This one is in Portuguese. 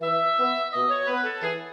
Música